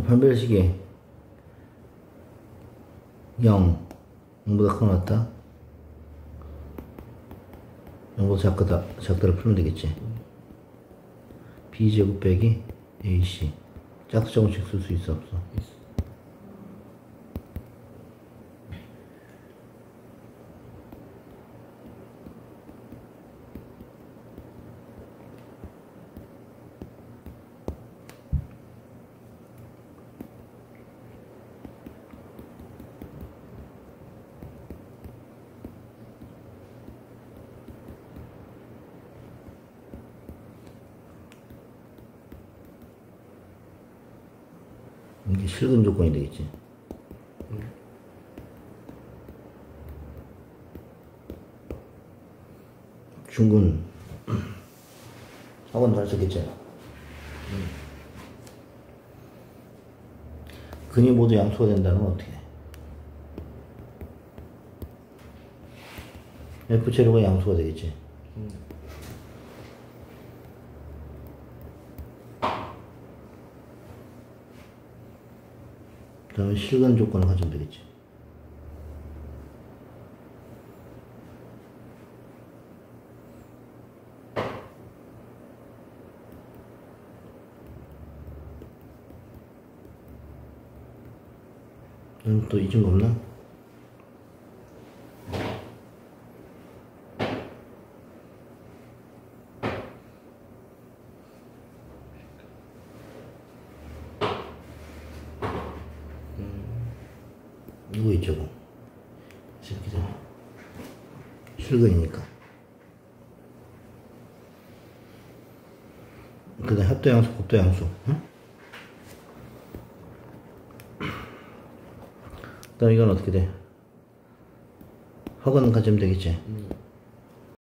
판별식이 0 0보다 크거나 같다? 0보다 작거다 작다를 풀면 되겠지. B제곱 빼기 ac 짝수 정식 쓸수 있어 없어 이게 실근 조건이 되겠지. 중근. 학원 잘 썼겠지. 근이 모두 양수가 된다는 건 어떻게 해? F 제로가 양수가 되겠지 그 다음에 실근 조건을 가지면 되겠지. 그럼 또 잊은 거 없나? 누구 있죠? 되면 실근이니까. 그 다음 합도양수, 곱도양수. 응? 그 다음 이건 어떻게 돼? 허건은 가지면 되겠지? 음.